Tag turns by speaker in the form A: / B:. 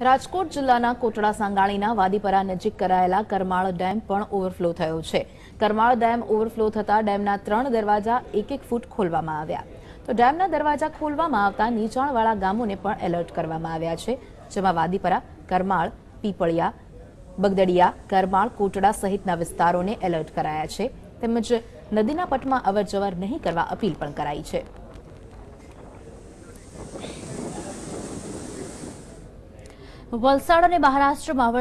A: રાજકોટ જિલ્લાના કોટડા સાંગાણીના વાદીપરા નજીક કરાયેલા કરમાળ ડેમ પણ ઓવરફ્લો થયો છે. કરમાળ ડેમ ઓવરફ્લો થતા ડેમના ત્રણ દરવાજા એક એક ફૂટ ખોલવામાં આવ્યા. તો ડેમના દરવાજા ખોલવામાં આવતા નીચાણવાળા ગામોને પણ એલર્ટ કરવામાં આવ્યા છે, જેમાં વાદીપરા, કરમાળ, પીપળિયા, બગદડિયા, કરમાળ, કોટડા સહિતના વિસ્તારોને એલર્ટ કરાયા છે. તેમજ નદીના પટમાં અવરજવર નહીં કરવા અપીલ પણ કરાઈ છે. વલસાડ અને મહારાષ્ટ્રમાં